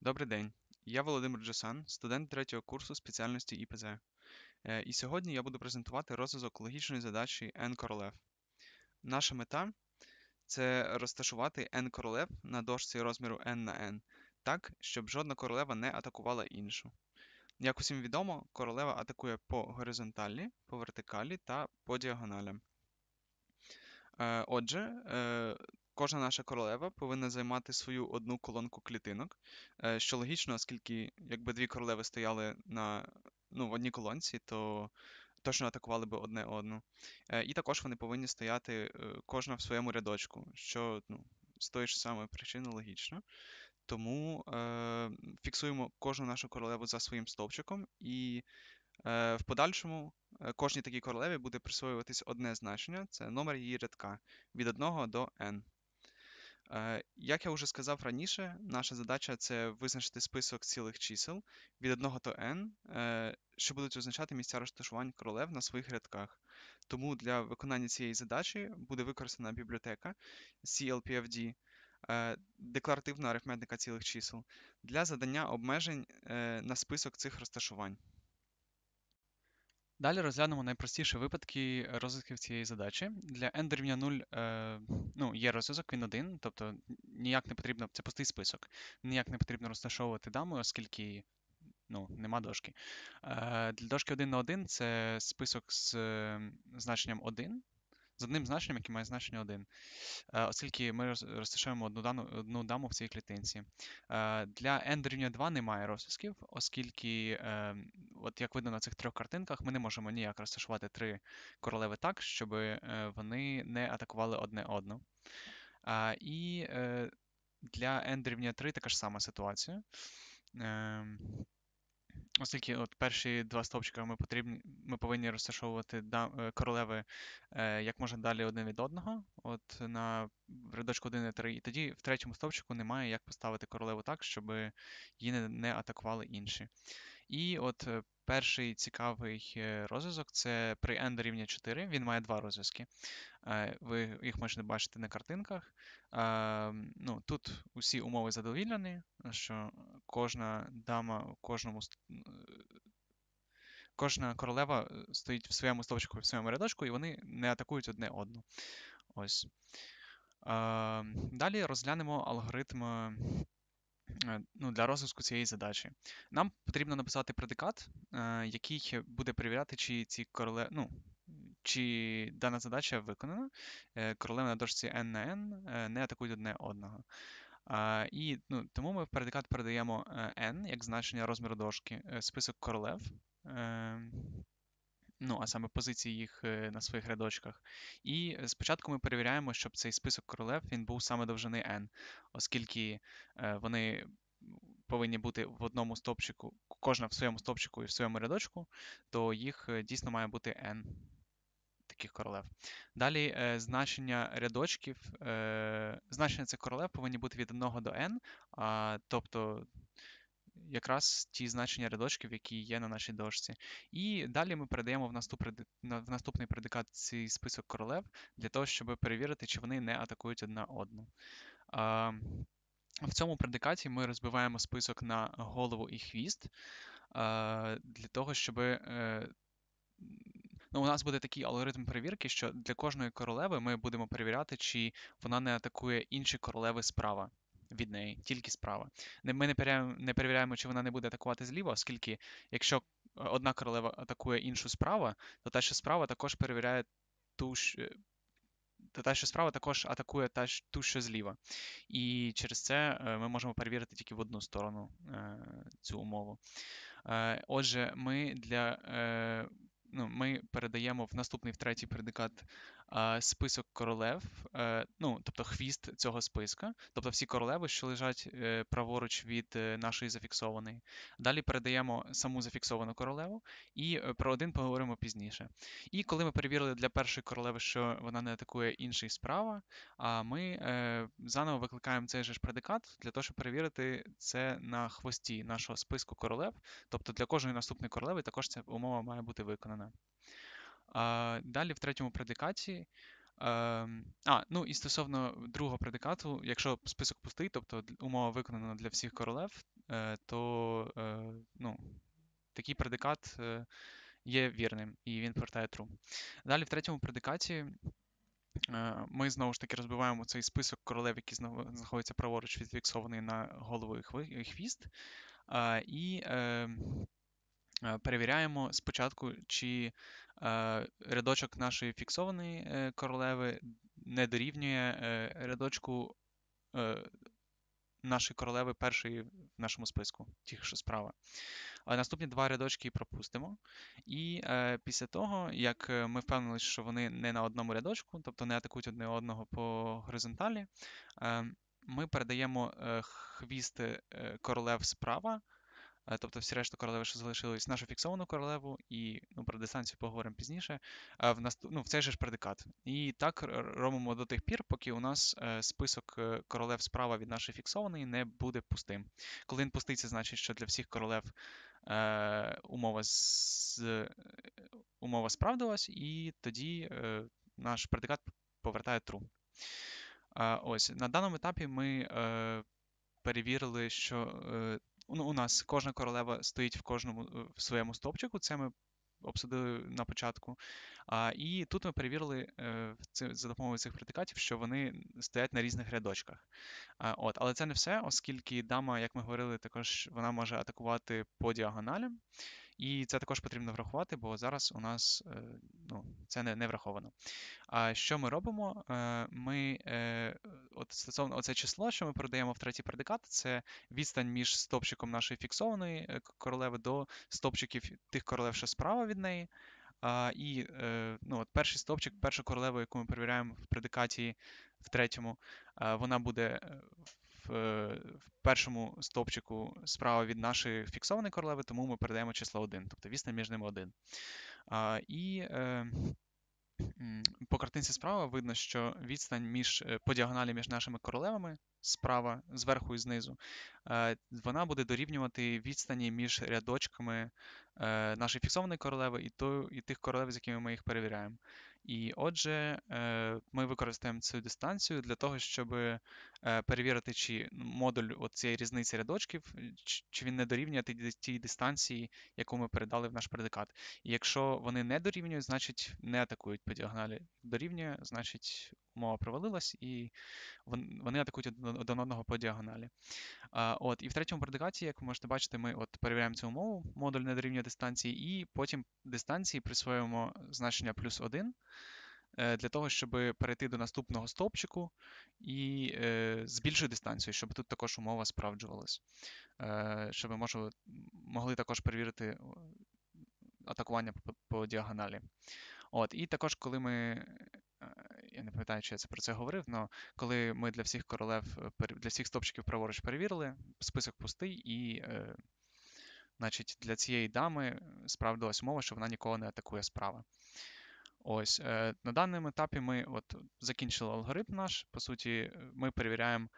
Добрий день, я Володимир Джесан, студент третього курсу спеціальності ІПЗ. Е, І сьогодні я буду презентувати розв'язок логічної задачі n королев. Наша мета це розташувати n королев на дошці розміру n на n так, щоб жодна королева не атакувала іншу. Як усім відомо, королева атакує по горизонталі, по вертикалі та по діагоналям. Е, Отже, е, кожна наша королева повинна займати свою одну колонку клітинок, е, що логічно, оскільки якби дві королеви стояли на, ну, в одній колонці, то точно атакували би одне одну. Е, І також вони повинні стояти е, кожна в своєму рядочку, що ну, з тої ж самої причини логічно. Тому е, фіксуємо кожну нашу королеву за своїм стовпчиком, і е, в подальшому кожній такій королеві буде присвоюватись одне значення це номер її рядка від 1 до n. Е, Як я вже сказав раніше, наша задача це визначити список цілих чисел від 1 до n, е, що будуть означати місця розташування королев на своїх рядках. Тому для виконання цієї задачі буде використана бібліотека CLPFD, е, декларативна арифметика цілих чисел, для задання обмежень на список цих розташувань. Далі розглянемо найпростіші випадки розв'язків цієї задачі. Для n дорівнює 0 е, ну, є розв'язок, він один, тобто ніяк не потрібно, це пустий список, ніяк не потрібно розташовувати дами, оскільки ну, нема дошки. Е, для дошки 1 на 1 це список з значенням 1, з одним значенням, яке має значення 1, е, оскільки ми розташуємо одну, дану, одну даму в цій клітинці. Е, Для n дорівнює 2 немає розв'язків, оскільки, е, от як видно на цих трьох картинках, ми не можемо ніяк розташувати три королеви так, щоб вони не атакували одне одну. І для n дорівнює 3 така ж сама ситуація. Оскільки от перші два стовпчика ми потрібні, ми повинні розташовувати дам- е, королеви е, як можна далі один від одного, от на рядочку 1 і 3, і тоді в третьому стовпчику немає як поставити королеву так, щоб її не, не атакували інші. І от е, перший цікавий е, розв'язок це при n дорівнює 4, він має два розв'язки. Е, Ви їх можете бачити на картинках. Ну, тут усі умови задовільнені, що кожна дама в кожному кожна королева стоїть в своєму стовпчику, в своєму рядочку, і вони не атакують одне одну. Ось. Далі розглянемо алгоритм ну, для розв'язку цієї задачі. Нам потрібно написати предикат, е, який буде перевіряти, чи ці короле... ну, чи дана задача виконана. Е, Королеви на дошці n на n е, не атакують одне одного. І ну, тому ми в предикат передаємо е, n як значення розміру дошки, е, список королев, е, ну, а саме позиції їх е, на своїх рядочках. І спочатку ми перевіряємо, щоб цей список королев він був саме довжини n, оскільки е, вони повинні бути в одному стовпчику, кожна в своєму стовпчику і в своєму рядочку, то їх е, дійсно має бути n таких королев. Далі е, значення рядочків, е, значення цих королев повинні бути від 1 до n, тобто якраз ті значення рядочків, які є на нашій дошці. І далі ми передаємо в, в наступний предикат цей список королев для того, щоб перевірити, чи вони не атакують одна одну. В цьому предикаті ми розбиваємо список на голову і хвіст для того, щоб Ну, у нас буде такий алгоритм перевірки, що для кожної королеви ми будемо перевіряти, чи вона не атакує інші королеви справа від неї, тільки справа. Ми не перевіряємо, не перевіряємо, чи вона не буде атакувати зліва, оскільки якщо е, одна королева атакує іншу справа, то та, що справа також перевіряє ту ж. е, та, що справа також атакує та, ту, що зліва. І через це е, ми можемо перевірити тільки в одну сторону цю умову. Отже, ми для ну, ми передаємо в наступний в третій предикат список королев, е, ну, тобто хвіст цього списка, тобто всі королеви, що лежать е, праворуч від е, нашої зафіксованої. Далі передаємо саму зафіксовану королеву, і про один поговоримо пізніше. І коли ми перевірили для першої королеви, що вона не атакує інший справа, а ми заново викликаємо цей же ж предикат для того, щоб перевірити це на хвості нашого списку королев. Тобто для кожної наступної королеви також ця умова має бути виконана. Далі в третьому предикаті Ем, а, ну і стосовно другого предикату, якщо список пустий, тобто умова виконана для всіх королев, е, то е, ну, такий предикат е, є вірним і він повертає true. Далі в третьому предикаті ми знову ж таки розбиваємо цей список королев, які знаходяться праворуч відфіксований на голову і хвіст. І ем, перевіряємо спочатку, чи рядочок нашої фіксованої е, королеви не дорівнює е, рядочку е, нашої королеви першої в нашому списку, ті, що справа. Наступні два рядочки пропустимо. І е, після того, як ми впевнилися, що вони не на одному рядочку, тобто не атакують одне одного по горизонталі, е, ми передаємо е, хвіст королев справа Е, тобто всі решта королеви, що залишились, нашу фіксовану королеву, і ну, про дистанцію поговоримо пізніше, в наступ... ну, в цей же ж предикат. І так робимо до тих пір, поки у нас е, список е, королев справа від нашої фіксованої не буде пустим. Коли він пустий, це значить, що для всіх королев е, умова з... умова справдилась, і тоді е, наш предикат повертає true. Е, ось на даному етапі ми е, перевірили, що ну, у нас кожна королева стоїть в кожному е, в своєму стовпчику. Це ми обсудили на початку. А, І тут ми перевірили е, за допомогою цих предикатів, що вони стоять на різних рядочках. А, от, Але це не все, оскільки дама, як ми говорили, також вона може атакувати по діагоналям. І це також потрібно врахувати, бо зараз у нас е, ну, це не не враховано. А що ми робимо? Е, ми е, от стосовно оце число, що ми продаємо в третій предикат, це відстань між стопчиком нашої фіксованої королеви до стопчиків тих королев, що справа від неї. І ну, от перший стопчик, першу королеву, яку ми перевіряємо в предикаті в третьому, вона буде в, першому стовпчику справа від нашої фіксованої королеви, тому ми передаємо число 1, тобто відстань між ними 1. А, І е, по картинці справа видно, що відстань між е, по діагоналі між нашими королевами справа, зверху і знизу, е, вона буде дорівнювати відстані між рядочками е, нашої фіксованої королеви і то, і тих королев, з якими ми їх перевіряємо. І отже, е, ми використаємо цю дистанцію для того, щоб перевірити, чи модуль цієї різниці рядочків, чи він не дорівнює тій дистанції, яку ми передали в наш предикат. І якщо вони не дорівнюють, значить не атакують по діагоналі. Дорівнює, значить умова провалилась, і вони атакують один одного по діагоналі. От, І в третьому предикаті, як ви можете бачити, ми от перевіряємо цю умову, модуль не дорівнює дистанції, і потім дистанції присвоюємо значення плюс 1 е, для того, щоб перейти до наступного стовпчику і е, з більшою дистанцією, щоб тут також умова справджувалась. Е, щоб ми могли також перевірити атакування по, по діагоналі. От, І також, коли ми я не пам'ятаю, чи я це про це говорив, але коли ми для всіх королев, е, для всіх стопчиків праворуч перевірили, список пустий, і е, значить, для цієї дами справдилась мова, що вона нікого не атакує справа. Ось, е, На даному етапі ми от закінчили алгоритм наш. По суті, ми перевіряємо,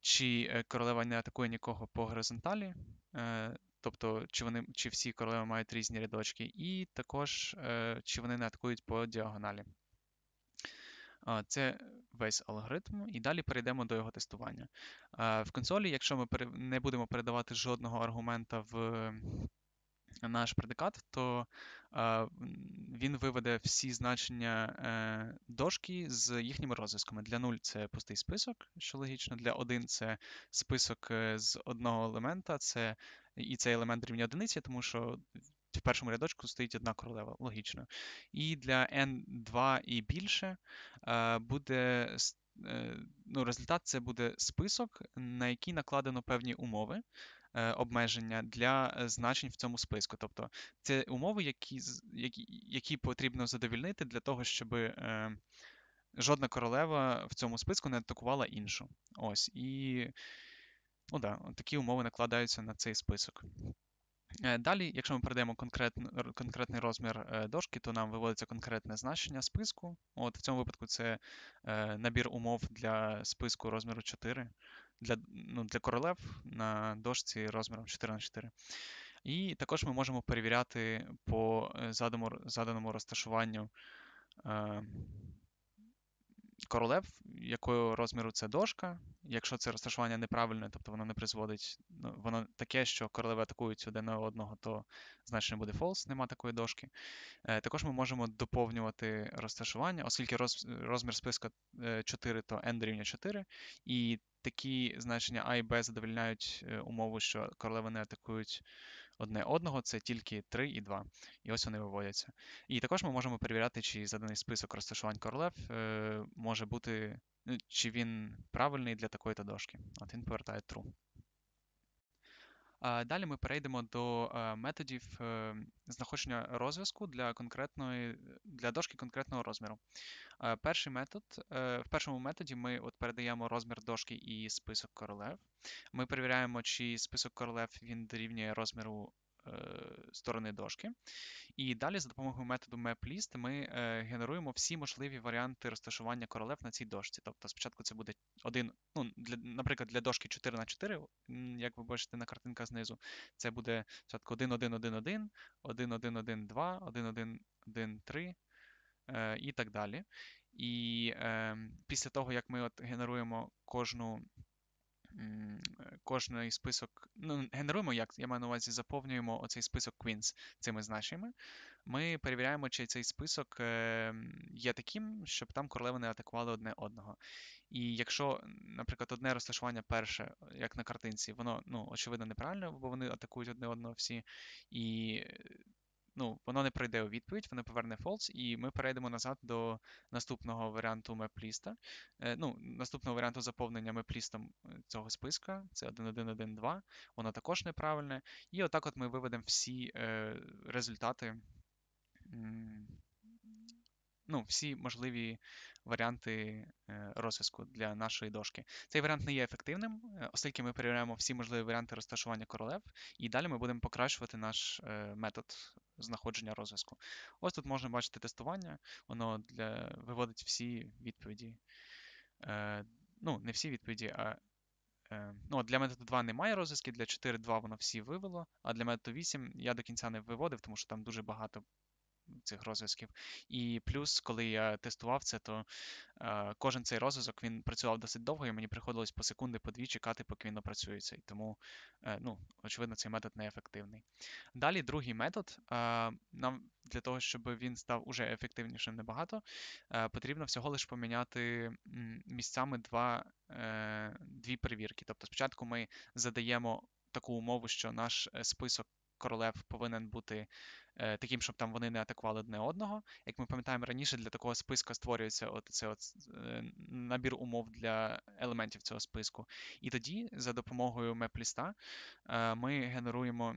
чи е, королева не атакує нікого по горизонталі. Е, Тобто, чи вони, чи всі королеви мають різні рядочки, і також чи вони не атакують по діагоналі. Це весь алгоритм, і далі перейдемо до його тестування. В консолі, якщо ми не будемо передавати жодного аргумента в наш предикат, то він виведе всі значення е, дошки з їхніми розв'язками. Для 0 це пустий список, що логічно, для 1 це список е, з одного елемента, це і цей елемент рівня одиниці, тому що в першому рядочку стоїть одна королева, логічно. І для N2 і більше е, буде ну, результат це буде список, на який накладено певні умови. Е, обмеження для значень в цьому списку. Тобто це умови, які які, які потрібно задовільнити для того, щоб е, жодна королева в цьому списку не атакувала іншу. Ось. І ну, да, такі умови накладаються на цей список. Е, далі, якщо ми передаємо конкретний розмір е, дошки, то нам виводиться конкретне значення списку. От В цьому випадку це е, набір умов для списку розміру 4 для ну, для королев на дошці розміром 4 на 4 І також ми можемо перевіряти по заданому заданому розташуванню королев, якого розміру це дошка. Якщо це розташування неправильне, тобто воно не призводить, ну, воно таке, що королеви атакують один на одного, то значення буде false, нема такої дошки. Е, також ми можемо доповнювати розташування, оскільки роз, розмір списка 4, е, то n дорівнює 4, і такі значення А і Б задовольняють е, умову, що королеви не атакують одне одного, це тільки 3 і 2. І ось вони виводяться. І також ми можемо перевіряти, чи заданий список розташувань королев е, може бути, ну, чи він правильний для такої-то дошки. От він повертає true. Далі ми перейдемо до е, методів е, знаходження розв'язку для конкретної, для дошки конкретного розміру. Е, перший метод, В першому методі ми от передаємо розмір дошки і список королев. Ми перевіряємо, чи список королев він дорівнює розміру сторони дошки. І далі за допомогою методу MapList ми е, генеруємо всі можливі варіанти розташування королев на цій дошці. Тобто спочатку це буде один, ну, для, наприклад, для дошки 4 на 4 як ви бачите на картинках знизу, це буде спочатку 1, 1, 1, 1, 1, 1, 1, 2, 1, 1, 1, 3 е, і так далі. І е, після того, як ми от генеруємо кожну кожний список, ну, генеруємо, як я маю на увазі, заповнюємо оцей список queens цими значеннями. Ми перевіряємо, чи цей список ем, є таким, щоб там королеви не атакували одне одного. І якщо, наприклад, одне розташування перше, як на картинці, воно ну, очевидно неправильно, бо вони атакують одне одного всі. І ну, воно не пройде у відповідь, воно поверне false, і ми перейдемо назад до наступного варіанту мепліста. Е, ну, Наступного варіанту заповнення меплістом е, цього списка, це 1112, воно також неправильне. І отак от ми виведемо всі е, результати. Ну, всі можливі варіанти розв'язку для нашої дошки. Цей варіант не є ефективним, оскільки ми перевіряємо всі можливі варіанти розташування королев, і далі ми будемо покращувати наш метод знаходження розв'язку. Ось тут можна бачити тестування, воно для, виводить всі відповіді. Е, Ну, не всі відповіді, а е, ну, для методу 2 немає розв'язки, для 4.2 воно всі вивело, а для методу 8 я до кінця не виводив, тому що там дуже багато цих розв'язків. І плюс, коли я тестував це, то е, кожен цей розв'язок він працював досить довго, і мені приходилось по секунди, по дві чекати, поки він опрацюється. І тому, е, ну, очевидно, цей метод неефективний. Далі другий метод. Е, нам для того, щоб він став уже ефективнішим набагато, е, потрібно всього лише поміняти місцями два, е, дві перевірки. Тобто спочатку ми задаємо таку умову, що наш е, список королев повинен бути е, таким, щоб там вони не атакували одне одного. Як ми пам'ятаємо раніше, для такого списку створюється от це от, е, набір умов для елементів цього списку. І тоді, за допомогою мепліста, е, ми генеруємо.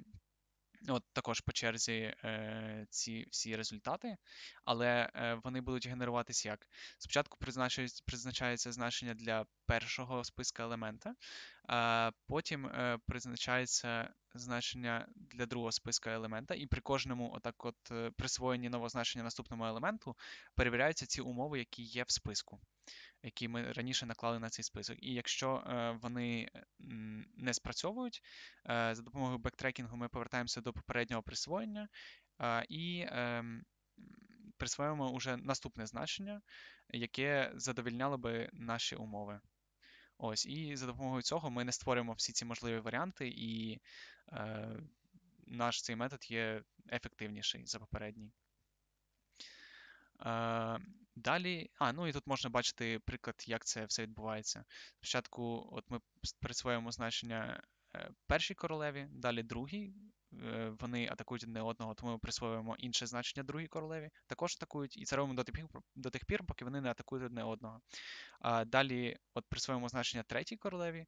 От також по черзі е, ці всі результати, але е, вони будуть генеруватися як? Спочатку призначається значення для першого списка елемента, а потім е, призначається значення для другого списка елемента, і при кожному отак от е, присвоєнні нового значення наступному елементу перевіряються ці умови, які є в списку які ми раніше наклали на цей список. І якщо е, вони не спрацьовують, е, за допомогою бектрекінгу ми повертаємося до попереднього присвоєння е, і ем, присвоїмо вже наступне значення, яке задовільняло би наші умови. Ось, І за допомогою цього ми не створюємо всі ці можливі варіанти, і е, наш цей метод є ефективніший за попередній. Е, Далі, а, ну і тут можна бачити приклад, як це все відбувається. Спочатку от ми присвоїмо значення е, першій королеві, далі другій. Е, вони атакують одне одного, тому ми присвоюємо інше значення другій королеві. Також атакують, і це робимо до тих пір, до тих пір, поки вони не атакують одне одного. А Далі от присвоїмо значення третій королеві.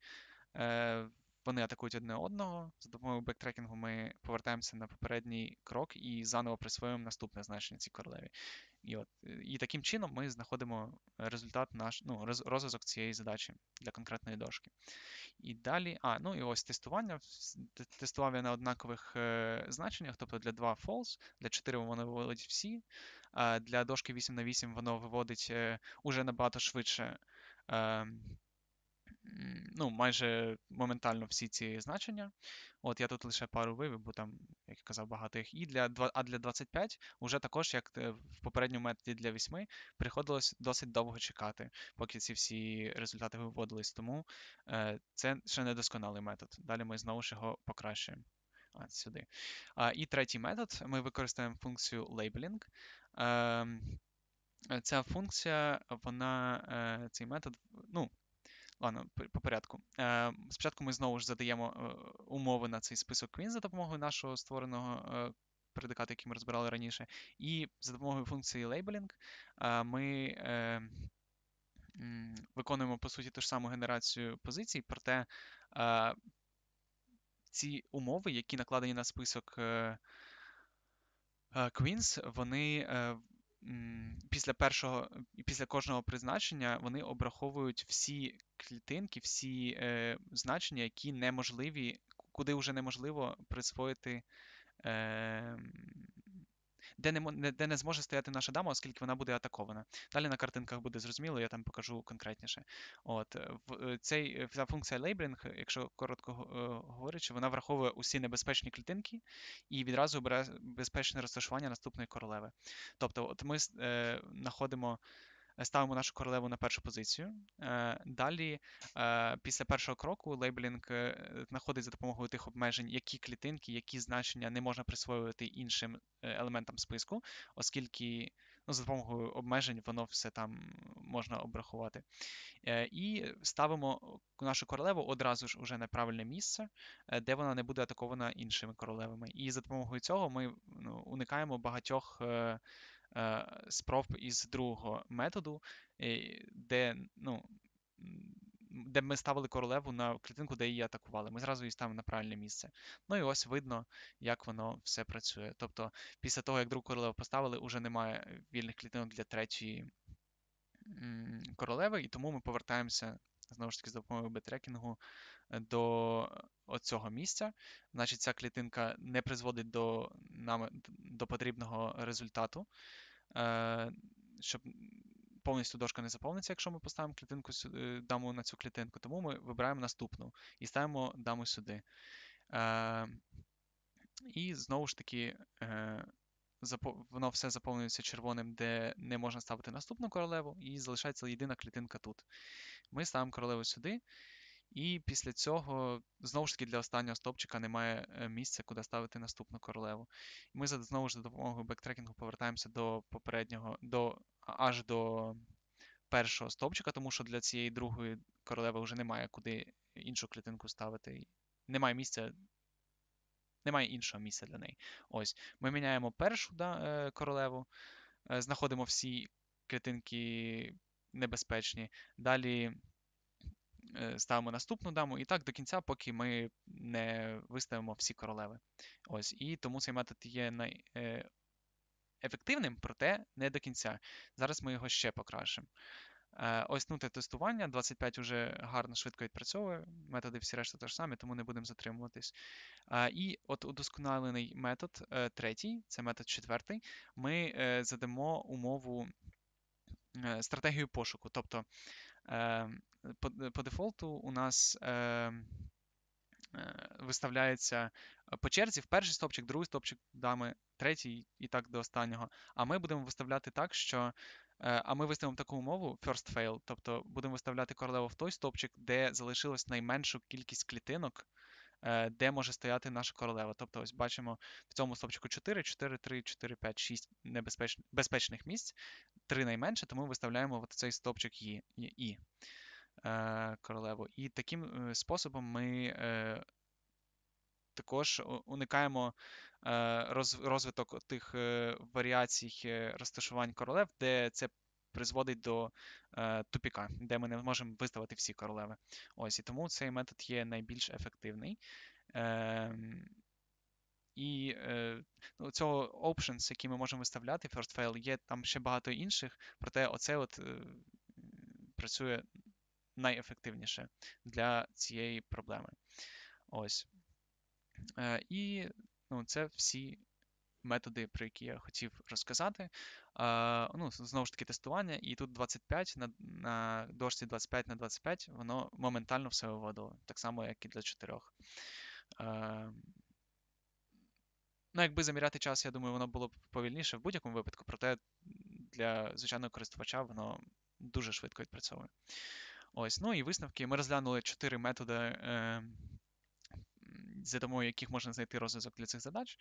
Е, вони атакують одне одного. За допомогою бектрекінгу ми повертаємося на попередній крок і заново присвоюємо наступне значення цій королеві. І от, і таким чином ми знаходимо результат наш, ну, розв'язок цієї задачі для конкретної дошки. І далі, а, ну і ось тестування. Тестував я на однакових е, значеннях, тобто для 2 false, для 4 воно виводить всі, а для дошки 8 на 8 воно виводить е, уже набагато швидше. Ну, майже моментально всі ці значення. От я тут лише пару вивів, бо там, як я казав, багато їх. І для а для 25 вже також, як е, в попередньому методі для 8, приходилось досить довго чекати, поки ці всі результати виводились. Тому е, це ще не досконалий метод. Далі ми знову ж його покращуємо. А, сюди. А, І третій метод ми використаємо функцію labeling. Е, Ця функція, вона, е, цей метод, ну, Ладно, по порядку. Е, Спочатку ми знову ж задаємо е, умови на цей список Queen за допомогою нашого створеного е, предикату, який ми розбирали раніше. І за допомогою функції labeling ми виконуємо, по суті, ту ж саму генерацію позицій, проте ці умови, які накладені на список Queens, вони після першого, після кожного призначення вони обраховують всі клітинки, всі е, значення, які неможливі, куди вже неможливо присвоїти. Е, де не де не зможе стояти наша дама, оскільки вона буде атакована. Далі на картинках буде зрозуміло, я там покажу конкретніше. От в цей ця функція лейблінг, якщо коротко говорячи, вона враховує усі небезпечні клітинки і відразу бере безпечне розташування наступної королеви. Тобто, от ми е, знаходимо ставимо нашу королеву на першу позицію. Е, далі, е, після першого кроку, лейблінг е, знаходить за допомогою тих обмежень, які клітинки, які значення не можна присвоювати іншим елементам списку, оскільки ну, за допомогою обмежень воно все там можна обрахувати. І ставимо нашу королеву одразу ж уже на правильне місце, де вона не буде атакована іншими королевами. І за допомогою цього ми ну, уникаємо багатьох. Е, спроб із другого методу, е, де ну, де ми ставили королеву на клітинку, де її атакували. Ми зразу її ставимо на правильне місце. Ну і ось видно, як воно все працює. Тобто, після того, як другу королеву поставили, вже немає вільних клітинок для третьої королеви, і тому ми повертаємося. Знову ж таки, з допомогою бетрекінгу до оцього місця. Значить, ця клітинка не призводить до нам, до потрібного результату. Е, щоб повністю дошка не заповниться, якщо ми поставимо клітинку е, даму на цю клітинку, тому ми вибираємо наступну і ставимо даму сюди. Е, і знову ж таки, воно все заповнюється червоним, де не можна ставити наступну королеву, і залишається єдина клітинка тут. Ми ставимо королеву сюди. І після цього, знову ж таки, для останнього стопчика немає е, місця, куди ставити наступну королеву. Ми знову ж за допомогою бектрекінгу повертаємося до попереднього, до, аж до першого стопчика, тому що для цієї другої королеви вже немає куди іншу клітинку ставити. Немає місця. Немає іншого місця для неї. Ось, Ми міняємо першу да, е, королеву, е, знаходимо всі клітинки небезпечні. Далі ставимо наступну даму, і так до кінця, поки ми не виставимо всі королеви. Ось, І тому цей метод є найефективним, е, проте не до кінця. Зараз ми його ще покращимо. Е, ось ну, те тестування, 25 вже гарно, швидко відпрацьовує. Методи всі решта теж самі, тому не будемо затримуватись. І от удосконалений метод третій, це метод четвертий, ми задамо умову стратегію пошуку. Тобто по, по дефолту у нас ем, е, виставляється е, по черзі в перший стопчик, другий стопчик дами, третій і так до останнього. А ми будемо виставляти так, що. Е, а ми виставимо таку умову first fail, тобто будемо виставляти королеву в той стопчик, де залишилось найменшу кількість клітинок, де може стояти наша королева. Тобто, ось бачимо в цьому стопчику 4, 4, 3, 4, 5, 6 небезпеч... безпечних місць, 3 найменше, тому виставляємо от цей стопчик І, І е, королеву. І таким е, способом ми е, також уникаємо розвиток тих варіацій розташувань королев, де це призводить до тупіка, де ми не можемо виставити всі королеви. Ось, І тому цей метод є найбільш ефективний. І е, ну, цього options, які ми можемо виставляти, first file, є там ще багато інших, проте оце от е, працює найефективніше для цієї проблеми. Ось. Е, І ну, це всі методи, про які я хотів розказати. Ну, Знову ж таки, тестування, і тут 25 на на дошці 25 на 25, воно моментально все виводило, так само, як і для 4. Е, Ну, якби заміряти час, я думаю, воно було б повільніше в будь-якому випадку, проте для звичайного користувача воно дуже швидко відпрацьовує. Ось, ну і висновки. Ми розглянули чотири методи, е, за допомогою яких можна знайти розв'язок для цих задач.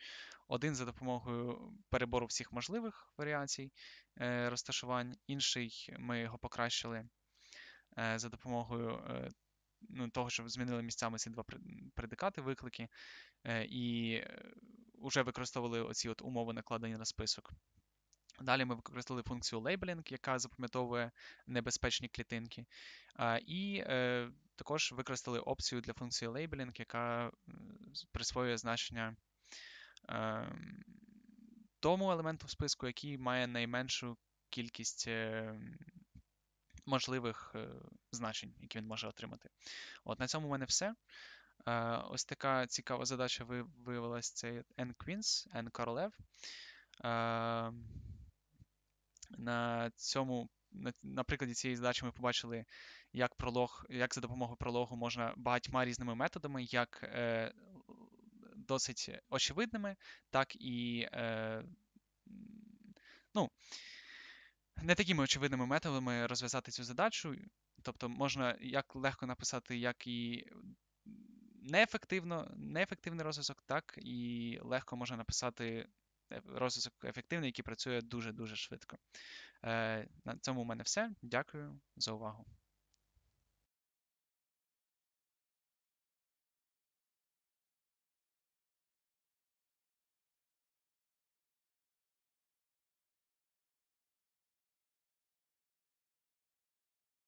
Один за допомогою перебору всіх можливих варіацій е, розташувань, інший ми його покращили е, за допомогою е, ну, того, що змінили місцями ці два предикати, виклики, е, і вже використовували оці от умови накладення на список. Далі ми використали функцію labeling, яка запам'ятовує небезпечні клітинки. І е, також використали опцію для функції labeling, яка присвоює значення е, тому елементу в списку, який має найменшу кількість е, можливих значень, які він може отримати. От На цьому в мене все. Ось така цікава задача виявилася це N-Queens, N-Королев. На цьому, на, на прикладі цієї задачі ми побачили, як пролог, як за допомогою прологу можна багатьма різними методами, як е, досить очевидними, так і е, ну, не такими очевидними методами розв'язати цю задачу. Тобто можна як легко написати, як і неефективно, неефективний розв'язок, так і легко можна написати розв'язок ефективний, який працює дуже-дуже швидко. Е, на цьому у мене все. Дякую за увагу.